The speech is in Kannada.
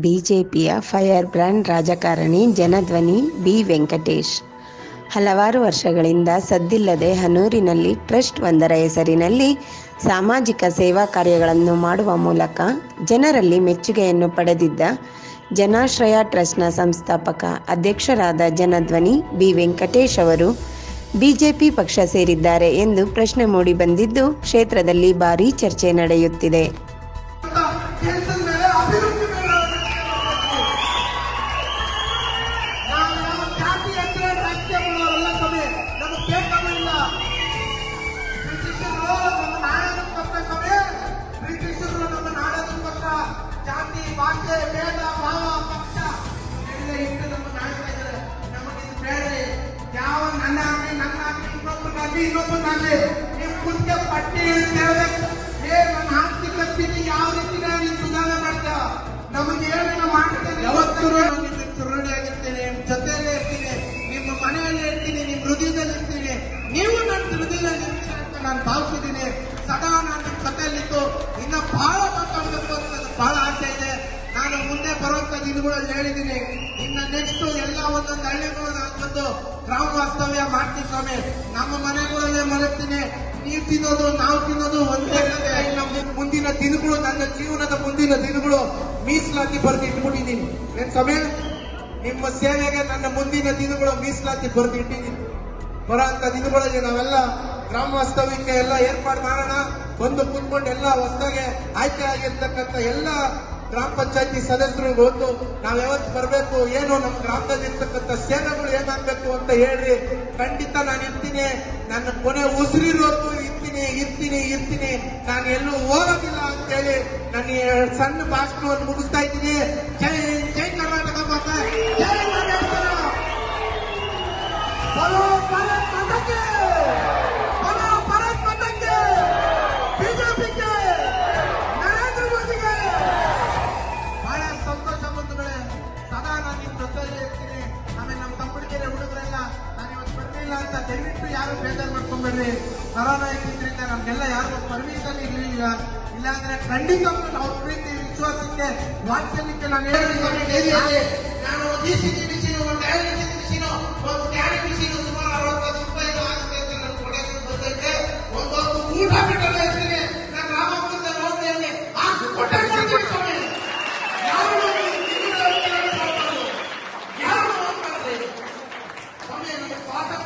ಬಿಜೆಪಿಯ ಫೈರ್ ಬ್ರ್ಯಾಂಡ್ ರಾಜಕಾರಣಿ ಜನಧ್ವನಿ ಬಿ. ವೆಂಕಟೇಶ್. ಹಲವಾರು ವರ್ಷಗಳಿಂದ ಸದ್ದಿಲ್ಲದೆ ಹನೂರಿನಲ್ಲಿ ಟ್ರಸ್ಟ್ ಒಂದರ ಹೆಸರಿನಲ್ಲಿ ಸಾಮಾಜಿಕ ಸೇವಾ ಕಾರ್ಯಗಳನ್ನು ಮಾಡುವ ಮೂಲಕ ಜನರಲ್ಲಿ ಮೆಚ್ಚುಗೆಯನ್ನು ಪಡೆದಿದ್ದ ಜನಾಶ್ರಯ ಟ್ರಸ್ಟ್ನ ಸಂಸ್ಥಾಪಕ ಅಧ್ಯಕ್ಷರಾದ ಜನಧ್ವನಿ ಬಿ. ವೆಂಕಟೇಶ್ ಅವರು ಬಿಜೆಪಿ ಪಕ್ಷ ಸೇರಿದ್ದಾರೆ ಎಂದು ಪ್ರಶ್ನೆ ಮೂಡಿಬಂದಿದ್ದು ಕ್ಷೇತ್ರದಲ್ಲಿ ಭಾರೀ ಚರ್ಚೆ ನಡೆಯುತ್ತಿದೆ. ಇನ್ನೊಬ್ಬನಾಗಲಿ ಇನ್ನೊಬ್ಬನಾಗಲಿ ನೀವು ಕುತ್ತಿಗೆ ಪಟ್ಟಿ ಹೇಳ್ತೇವೆ. ಏ, ನನ್ನ ಆರ್ಥಿಕ ಸ್ಥಿತಿ ಯಾವ ರೀತಿ ನೀನು ಸುಧಾರ ಮಾಡ್ತ? ನಮಗೆ ಏನು ಮಾಡ್ತೇನೆ. ಯಾವತ್ತೂ ನಿಮ್ಮ ಆಗಿರ್ತೇನೆ ನಿಮ್ಮ ಜೊತೆಯಲ್ಲೇ ಇರ್ತೀನಿ, ನಿಮ್ಮ ಮನೆಯಲ್ಲಿ ಇರ್ತೀನಿ, ನಿಮ್ಮ ಹೃದಯದಲ್ಲಿ ಇರ್ತೀನಿ. ನೀವು ನನ್ನ ಹೃದಯದಲ್ಲಿ ಇರ್ತೀನಿ ಅಂತ ನಾನು ಭಾವಿಸಿದ್ದೀನಿ. ಸದಾ ನಾನು ನಿಮ್ಮ ಜೊತೆಯಲ್ಲಿತ್ತು ಇನ್ನ ಬಹಳ ಮಾತಾಡಬೇಕು ಅಂತ ಬಹಳ ಆಸೆ ಇದೆ. ನಾನು ಮುಂದೆ ಬರುವಂತ ದಿನಗಳಲ್ಲಿ ಹೇಳಿದ್ದೀನಿ, ಇನ್ನ ನೆಕ್ಸ್ಟ್ ಒಂದೊಂದು ಹಳ್ಳಿಗಳು ನಾನು ಗ್ರಾಮ ವಾಸ್ತವ್ಯ ಮಾಡ್ತೀನಿ ಸ್ವಾಮಿ. ನಮ್ಮ ಮನೆಗಳಲ್ಲೇ ಮಲಗ್ತೀನಿ ನೀವು ತಿನ್ನೋದು, ನಾವು ತಿನ್ನೋದು ಒಂದೇ ಮುಂದಿನ ದಿನಗಳು, ನನ್ನ ಜೀವನದ ಮುಂದಿನ ದಿನಗಳು ಮೀಸಲಾತಿ ಬರೆದು ಇಟ್ಬಿಟ್ಟಿದ್ದೀನಿ ಏನ್ ಸ್ವಾಮಿ? ನಿಮ್ಮ ಸೇವೆಗೆ ನನ್ನ ಮುಂದಿನ ದಿನಗಳು ಮೀಸಲಾತಿ ಬರೆದು ಇಟ್ಟಿದ್ದೀನಿ ಬರೋಂತ ದಿನಗಳಲ್ಲಿ ನಾವೆಲ್ಲ ಗ್ರಾಮ ವಾಸ್ತವ್ಯಕ್ಕೆ ಎಲ್ಲ ಏರ್ಪಾಡು ಮಾಡೋಣ. ಬಂದು ಕುತ್ಕೊಂಡು ಎಲ್ಲ ಹೊಸದಾಗೆ ಆಯ್ಕೆ ಆಗಿರ್ತಕ್ಕಂಥ ಎಲ್ಲ ಗ್ರಾಮ ಪಂಚಾಯತಿ ಸದಸ್ಯರು ಗೊತ್ತು, ನಾವ್ ಯಾವತ್ತು ಬರಬೇಕು, ಏನು ನಮ್ಮ ಗ್ರಾಮದಲ್ಲಿ ಇರ್ತಕ್ಕಂಥ ಸೇವೆಗಳು ಏನಾಗ್ಬೇಕು ಅಂತ ಹೇಳ್ರಿ. ಖಂಡಿತ ನಾನು ಇರ್ತೀನಿ. ನನ್ನ ಕೊನೆ ಉಸಿರಿರೋದು ಇರ್ತೀನಿ ಇರ್ತೀನಿ ಇರ್ತೀನಿ. ನಾನು ಎಲ್ಲೂ ಹೋಗೋದಿಲ್ಲ ಅಂತ ಹೇಳಿ ನಾನು ಈ ಸಣ್ಣ ಭಾಷಣವನ್ನು ಮುಗಿಸ್ತಾ ಇದ್ದೀನಿ. ಜೈ ಬರ್ಲಿಲ್ಲ ಅಂತ ದಯವಿಟ್ಟು ಯಾರು ಬೇಜಾರು ಮಾಡ್ಕೊಂಡ್ಬೇಡ್ರಿ ಕೊರೋನಾ ಇದ್ರಿಂದ ನಮ್ಗೆಲ್ಲ ಯಾರಿಗೂ ಪರ್ಮಿಷನ್ ಇರಲಿಲ್ಲ ಇಲ್ಲಾಂದ್ರೆ ಖಂಡಿತ ನಾವು ಪ್ರೀತಿ ವಿಶ್ವಾಸಕ್ಕೆ ವಾತ್ಸಲ್ಯಕ್ಕೆ ನಾನು ಹೇಳಿದ್ದೀನಿ ನಾನು ಆಗುತ್ತೆ ಅಂತ ನಾನು